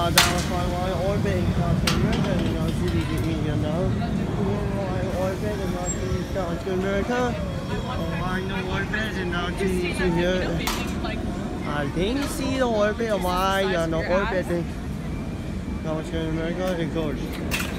Uh, that was why I orbit in South America, you know, CDD, you know. Why orbit and not to South America. Orbit and here. I didn't see the orbit, why you know, orbiting South America and goes.